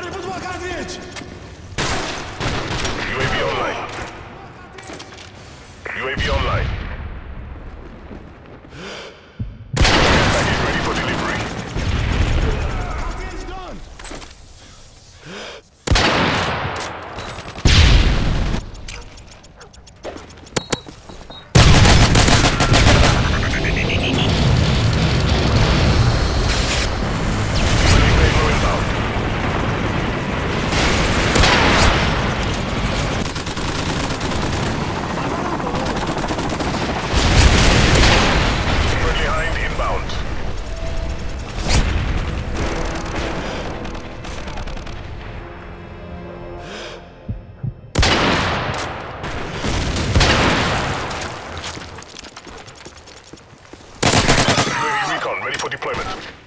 Stary, podłaga, odwiedź! UAV online. UAV online. deployment.